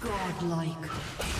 Godlike.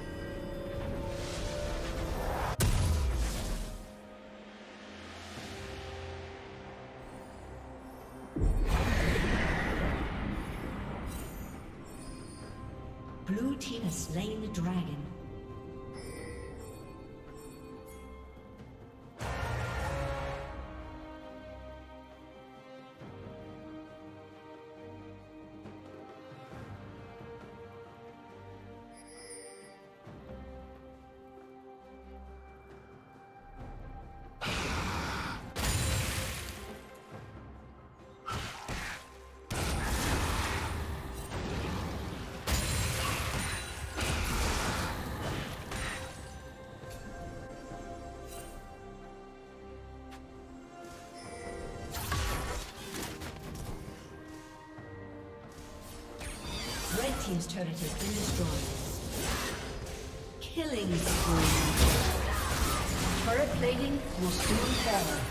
Team's turret has been destroyed. Killing spree. Turret plating will soon fall.